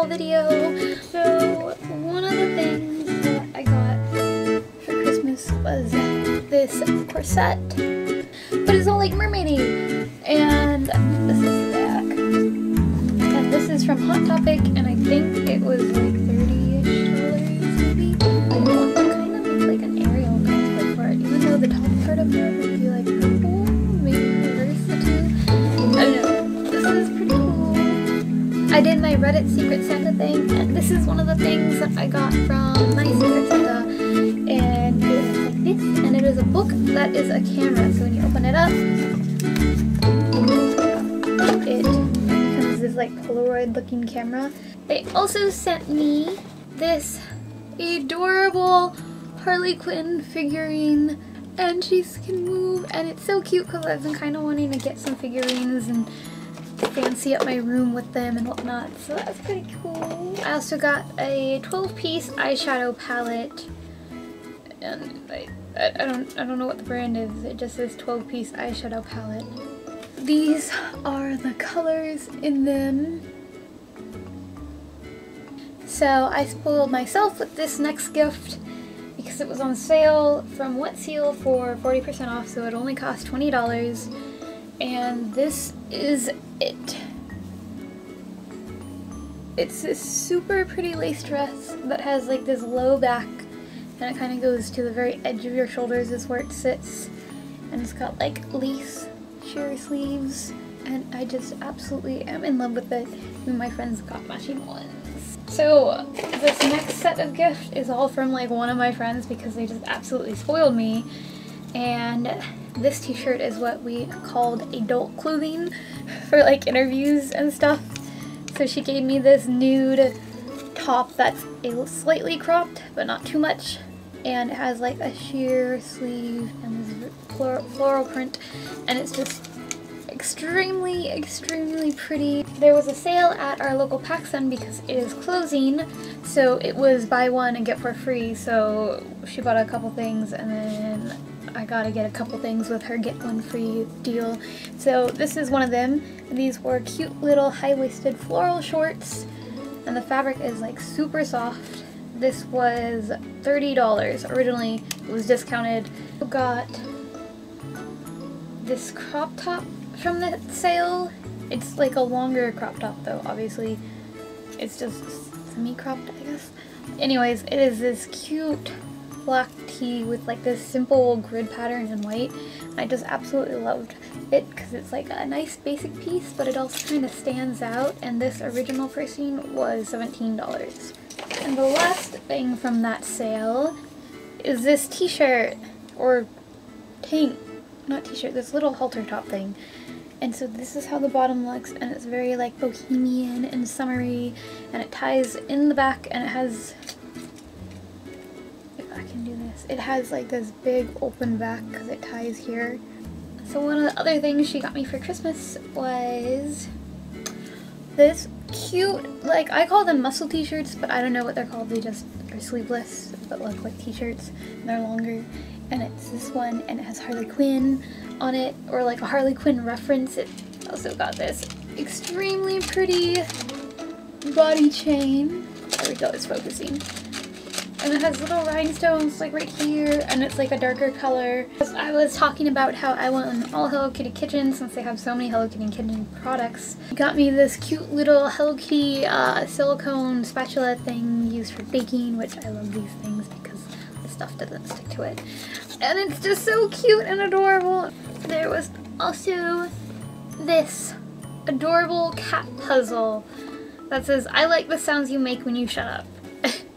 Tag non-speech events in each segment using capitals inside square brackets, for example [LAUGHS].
haul video. So one of the things that I got for Christmas was this corset, but it's all like mermaidy. And this is the back. And this is from Hot Topic, and I think it was like And this is one of the things that I got from my Santa. And it is like this, and it is a book that is a camera. So when you open it up, it becomes this like Polaroid looking camera. They also sent me this adorable Harley Quinn figurine and she can move and it's so cute because I've been kind of wanting to get some figurines and fancy up my room with them and whatnot so that's pretty cool. I also got a 12 piece eyeshadow palette and I, I, don't I don't know what the brand is it just says 12 piece eyeshadow palette. These are the colors in them. So I spoiled myself with this next gift because it was on sale from Wet Seal for 40% off, so it only cost $20. And this is it. It's this super pretty lace dress that has like this low back and it kind of goes to the very edge of your shoulders is where it sits. And it's got like lace sheer sleeves and I just absolutely am in love with it. And my friends got matching ones. So this next set of gifts is all from like one of my friends because they just absolutely spoiled me. And this t-shirt is what we called adult clothing for like interviews and stuff. So she gave me this nude top that's a slightly cropped but not too much and it has like a sheer sleeve and this floral, floral print and it's just extremely extremely pretty. There was a sale at our local PacSun because it is closing so it was buy one and get for free so she bought a couple things and then I gotta get a couple things with her get one free deal. So this is one of them. These were cute little high-waisted floral shorts and the fabric is like super soft. This was $30. Originally it was discounted. Got this crop top from the sale. It's like a longer crop top though, obviously. It's just semi-cropped, I guess. Anyways, it is this cute black tee with like this simple grid pattern in white. I just absolutely loved it because it's like a nice basic piece, but it also kind of stands out. And this original pricing was $17. And the last thing from that sale is this t-shirt or tank, not t-shirt, this little halter top thing. And so this is how the bottom looks and it's very like bohemian and summery and it ties in the back and it has it has like this big open back because it ties here. So one of the other things she got me for Christmas was this cute like I call them muscle t-shirts but I don't know what they're called they just are sleeveless but look like t-shirts they're longer and it's this one and it has Harley Quinn on it or like a Harley Quinn reference. It also got this extremely pretty body chain. There we go, it's focusing. And it has little rhinestones like right here and it's like a darker color. I was talking about how I want an all Hello Kitty kitchen since they have so many Hello Kitty kitchen products. Got me this cute little Hello Kitty uh, silicone spatula thing used for baking, which I love these things because the stuff doesn't stick to it. And it's just so cute and adorable. There was also this adorable cat puzzle that says, I like the sounds you make when you shut up.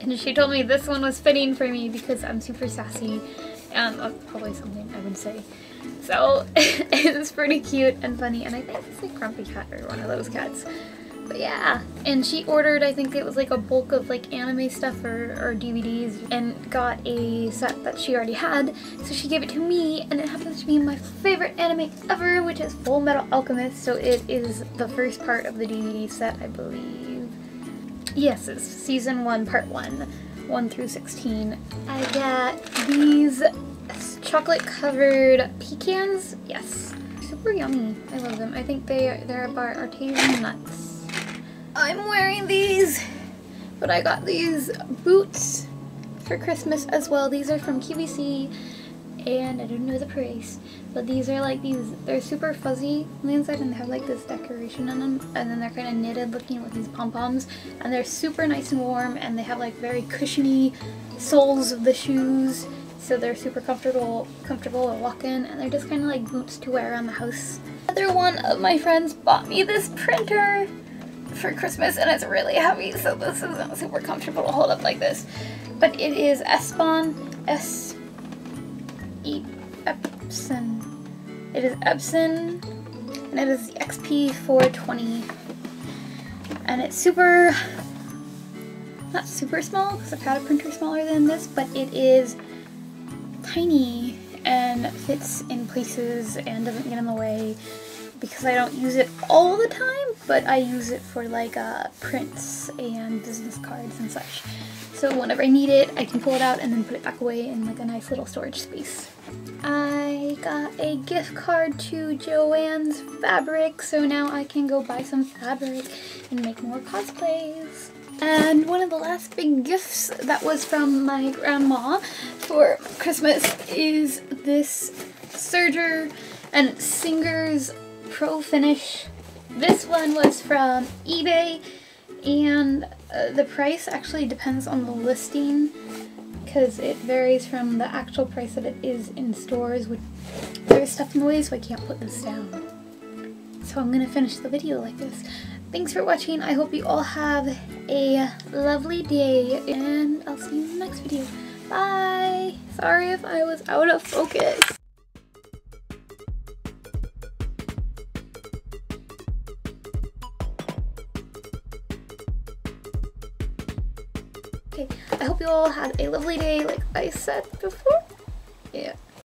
And she told me this one was fitting for me because I'm super sassy um, and that's probably something I would say. So [LAUGHS] it's pretty cute and funny and I think it's like Grumpy Cat or one of those cats. But yeah, and she ordered, I think it was like a bulk of like anime stuff or, or DVDs and got a set that she already had. So she gave it to me and it happens to be my favorite anime ever, which is Full Metal Alchemist. So it is the first part of the DVD set, I believe. Yes, it's season one, part one, 1 through 16. I got these chocolate covered pecans. Yes, super yummy. I love them. I think they, they're bar artisan nuts. I'm wearing these But I got these boots for Christmas as well. These are from QVC and I don't know the price. But these are like these, they're super fuzzy on the inside and they have like this decoration on them. And then they're kind of knitted looking with these pom-poms. And they're super nice and warm and they have like very cushiony soles of the shoes. So they're super comfortable comfortable to walk in and they're just kind of like boots to wear around the house. Another one of my friends bought me this printer for Christmas and it's really heavy so this isn't super comfortable to hold up like this. But it is Espon S Epson. It is Epson and it is the XP420 and it's super not super small because I've had a printer smaller than this but it is tiny and fits in places and doesn't get in the way because I don't use it all the time, but I use it for like uh, prints and business cards and such. So whenever I need it, I can pull it out and then put it back away in like a nice little storage space. I got a gift card to Joann's Fabric, so now I can go buy some fabric and make more cosplays. And one of the last big gifts that was from my grandma for Christmas is this Serger and Singer's Pro Finish. This one was from eBay and uh, the price actually depends on the listing because it varies from the actual price that it is in stores. Which there's stuff in the way so I can't put this down. So I'm going to finish the video like this. Thanks for watching. I hope you all have a lovely day and I'll see you in the next video. Bye! Sorry if I was out of focus. Okay, I hope you all had a lovely day like I said before.